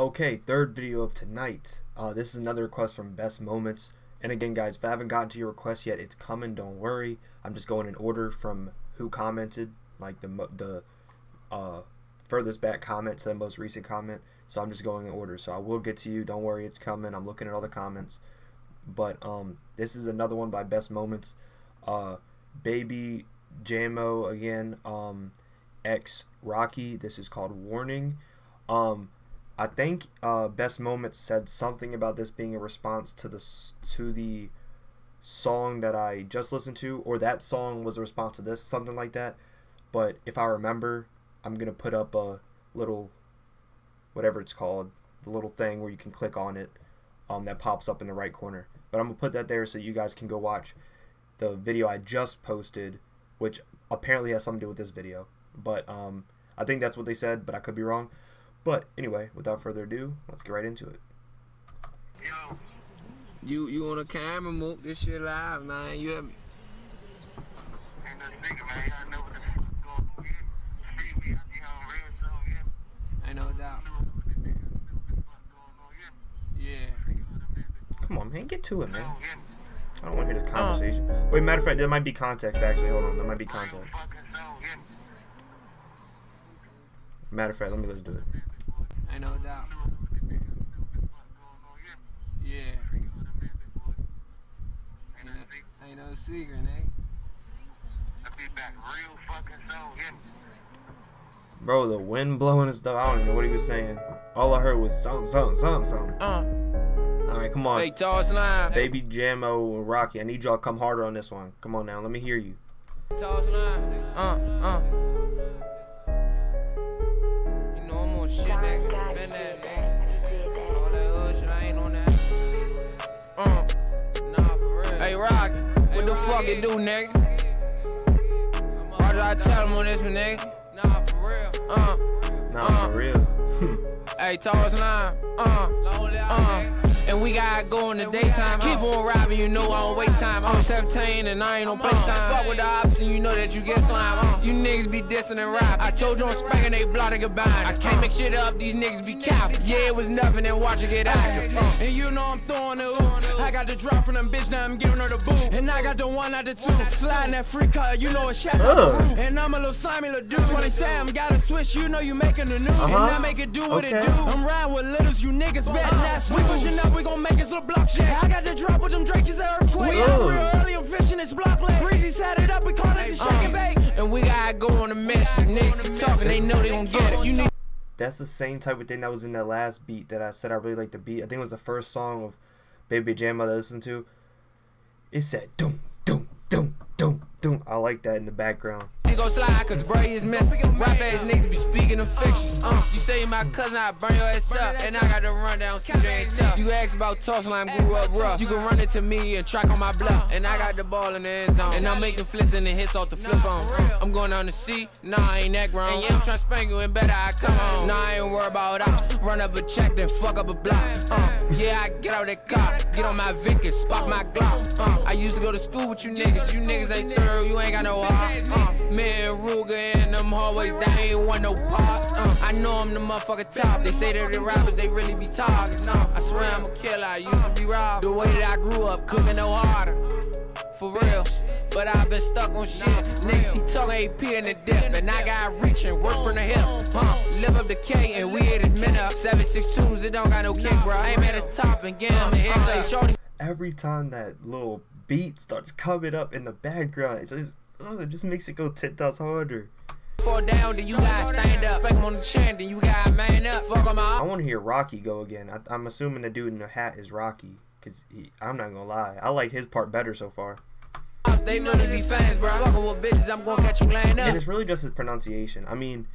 Okay, third video of tonight. Uh, this is another request from Best Moments. And again, guys, if I haven't gotten to your request yet, it's coming. Don't worry. I'm just going in order from who commented, like the the uh, furthest back comment to the most recent comment. So I'm just going in order. So I will get to you. Don't worry, it's coming. I'm looking at all the comments. But um, this is another one by Best Moments. Uh, Baby Jamo again. Um, X Rocky. This is called Warning. Um, I think uh, Best Moments said something about this being a response to the to the song that I just listened to, or that song was a response to this, something like that. But if I remember, I'm gonna put up a little, whatever it's called, the little thing where you can click on it, um, that pops up in the right corner. But I'm gonna put that there so you guys can go watch the video I just posted, which apparently has something to do with this video. But um, I think that's what they said, but I could be wrong. But anyway, without further ado, let's get right into it. Yo. You you on a camera, Mook? This shit live, man. You have me. Ain't no doubt. Yeah. Come on, man. Get to it, man. I don't want to hear this conversation. Uh. Wait, matter of fact, there might be context, actually. Hold on. There might be context. Matter of fact, let me listen to it. Ain't no doubt. Yeah. Ain't no, ain't no secret, eh? Bro, the wind blowing and stuff. I don't even know what he was saying. All I heard was something, something, something, something. Uh. All right, come on. Hey, toss line. Baby Jamo and Rocky, I need y'all to come harder on this one. Come on now, let me hear you. Toss line. Uh, uh. Fuck it do, nigga? Why did I tell him on this one, nigga? Nah, for real. Uh. Nah, uh. for real. hey, toss line. Uh. Uh. And we gotta go in the daytime. Keep on robbing, you know I don't waste time. I'm 17 and I ain't on playtime. Fuck with the option, you know that you get slime. Uh, you niggas be dissing and rap. I told you I'm spanking they block goodbye. I can't make shit up, these niggas be cap. Yeah, it was nothing and watch it get out. Uh, and you know I'm throwing it up. I got the drop from them bitch, now I'm giving her the boot. And I got the one out the two. Sliding that free cut, you know it's shots out the roof. And I'm a little Simon little dude. 27, got a switch, you know you making the news. Uh -huh. And I make it do what okay. it do. I'm riding with littles, you niggas better not switch. We pushing up, we gon' make it so block shit. I got the drop with them Drake, it's an earthquake. We out real early, I'm fishing this block lake. Breezy set it up, we call it the shake and bake. And we gotta go on a mission. Niggas keep talking, they know they gon' get it. You need that's the same type of thing that was in that last beat that I said I really like the beat. I think it was the first song of Baby Jam I listened to. It said doom, doom, doom, doom, doom. I like that in the background go slide, cause bro is messy. Rap ass niggas be speaking of fictions. Uh, you say my cousin, I burn your ass up. And I got to run down CJ and tough. You asked about toss line, grew up rough. You can run it to me and track on my bluff. And I got the ball in the end zone. And I'm making flips and the hits off the flip phone. I'm going down the sea, nah, I ain't that grown. And yeah, I'm trying to spank you and better I come on. Nah, I ain't worried about ops. Run up a check, then fuck up a block. Uh, yeah, I get out that car, get on my Vickers, spot my Glock. Uh, I used to go to school with you niggas. You niggas ain't thorough, you ain't got no heart. Uh, man, Ruger in them hallways, they ain't want no parts. Uh, I know I'm the motherfucker top. They say they're the rappers, they really be talking. Uh, I swear I'm a killer, I used to be robbed. The way that I grew up, cooking no harder. For real. But I've been stuck on shit. Niggas, he talk AP in the dip. And I got reach and work from the hip. Huh? Live up the K and we hit his men up. 762s, it don't got no kick, bro. Ain't at the top and get him the hit. Shorty. Every time that little beat starts coming up in the background, it just, ugh, it just makes it go 10,000 harder. Fall down, then you gotta stand up. Spank him on the chin, then you gotta man up. Fuck him I want to hear Rocky go again. I, am assuming the dude in the hat is Rocky. Cause he, I'm not gonna lie, I like his part better so far. They know be fans, bro. Fucking with bitches, I'm gonna catch you laying up. And it's really just his pronunciation. I mean,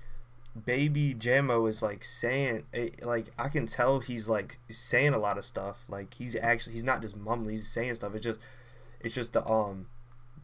Baby Jamo is like saying, eh, like I can tell he's like saying a lot of stuff. Like he's actually, he's not just mumbling. He's saying stuff. It's just, it's just the um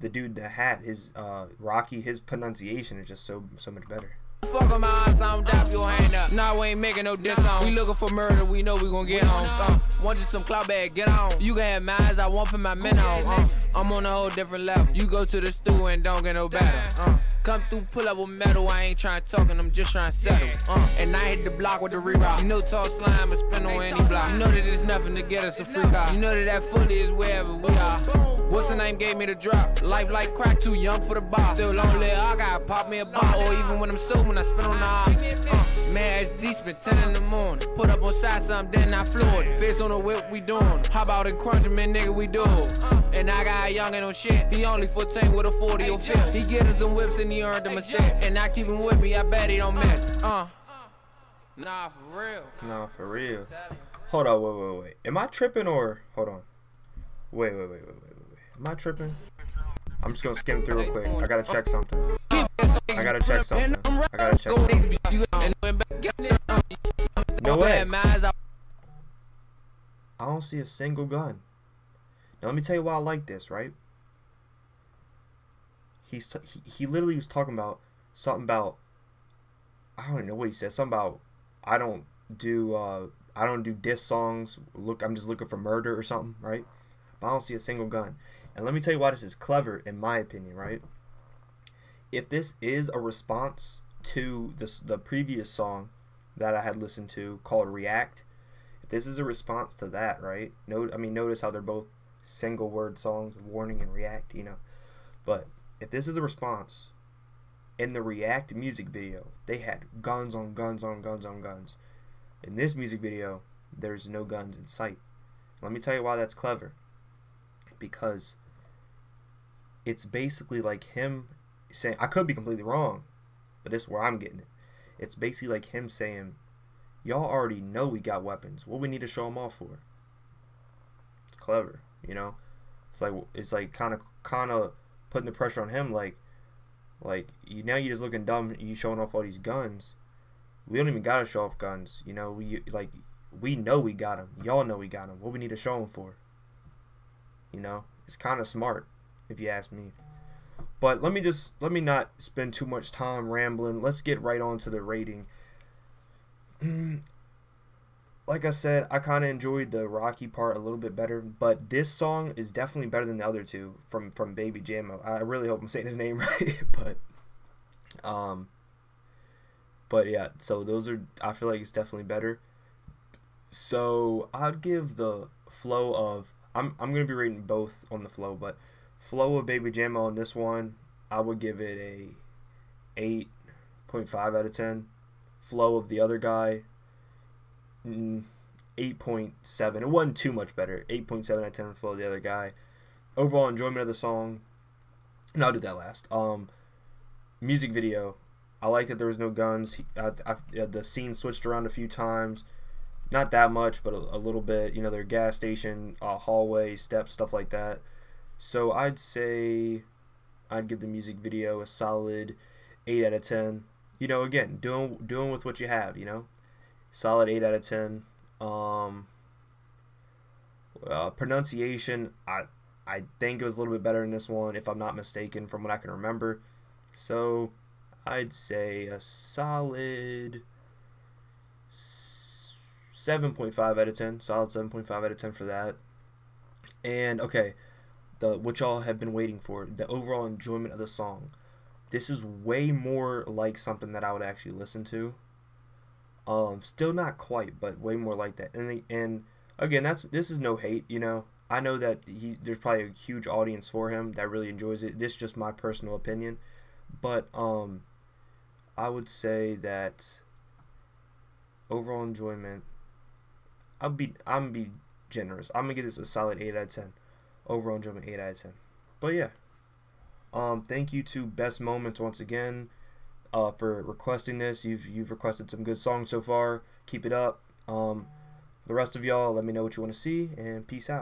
the dude the hat, his uh Rocky, his pronunciation is just so so much better. Fuck on my eyes, I'm dap your hand up. Nah, we ain't making no diss on. We looking for murder, we know we gon' get on. Uh, want you some clout bag, get on. You can have mines, I want for my men on. Uh, I'm on a whole different level. You go to the stew and don't get no better. Uh. Come through, pull up with metal. I ain't trying to talk, and I'm just trying to settle. Uh, and I hit the block with the reroute. You know, tall slime and spin on any block. You know that there's nothing to get us a freak out. You know that that fully is wherever we are. What's the name gave me the drop? Life like crack, too young for the bar. Still lonely, I gotta pop me a bottle. Or even when I'm sober, when I spin on the ops. Uh, man, it's deep, spend 10 in the morning. Put up on side something, then I floored. Face on the whip, we doing. How about in crunch, man, nigga, we do. And I got a youngin' on shit. He only 14 with a 40 or 50. He get us them whips and he earned a mistake. And I keep him with me, I bet he don't miss. Uh. Nah, for real. Nah, for real. Hold on, wait, wait, wait. Am I tripping or hold on? Wait, wait, wait, wait, wait, wait. Am I tripping? I'm just gonna skim through real quick. I gotta check something. I gotta check something. I gotta check something. No way. I don't see a single gun. Now let me tell you why I like this, right? He's t- he, he literally was talking about something about I don't know what he said. Something about I don't do uh I don't do diss songs. Look, I'm just looking for murder or something, right? But I don't see a single gun. And let me tell you why this is clever, in my opinion, right? If this is a response to this the previous song that I had listened to called React, if this is a response to that, right? Note, I mean, notice how they're both single word songs, Warning and React, you know. But if this is a response, in the React music video, they had guns on guns on guns on guns. In this music video, there's no guns in sight. Let me tell you why that's clever. Because it's basically like him saying, I could be completely wrong, but this is where I'm getting it. It's basically like him saying, Y'all already know we got weapons. What we need to show them off for? It's clever, you know? It's like it's like kind of kind of putting the pressure on him like like you now you're just looking dumb you showing off all these guns. We don't even gotta show off guns you know we like we know we got them y'all know we got them what we need to show them for? You know? It's kind of smart if you ask me. But let me just let me not spend too much time rambling. Let's get right on to the rating like I said, I kind of enjoyed the Rocky part a little bit better, but this song is definitely better than the other two from from Baby Jamo. I really hope I'm saying his name right, but um, but yeah. So those are I feel like it's definitely better. So I'd give the flow of I'm I'm gonna be rating both on the flow, but flow of Baby Jamo on this one I would give it a eight point five out of ten. Flow of the other guy 8.7. It wasn't too much better. 8.7 out of 10 for the other guy. Overall enjoyment of the song. And I'll do that last. Um, music video. I like that there was no guns. I, I, the scene switched around a few times. Not that much, but a, a little bit. You know, their gas station, uh, hallway, steps, stuff like that. So I'd say I'd give the music video a solid 8 out of 10. You know, again, doing doing with what you have, you know solid 8 out of 10 um uh, pronunciation i i think it was a little bit better in this one if i'm not mistaken from what i can remember. So i'd say a solid 7.5 out of 10 solid 7.5 out of 10 for that. And okay the what y'all have been waiting for the overall enjoyment of the song. This is way more like something that i would actually listen to um, still not quite, but way more like that. And and again, that's this is no hate, you know. I know that he there's probably a huge audience for him that really enjoys it. This is just my personal opinion, but um, I would say that overall enjoyment. I'll be I'm gonna be generous. I'm gonna give this a solid eight out of ten. Overall enjoyment eight out of ten. But yeah, um, thank you to Best Moments once again uh, for requesting this. You've you've requested some good songs so far. Keep it up. Um, the rest of y'all, let me know what you want to see, and peace out.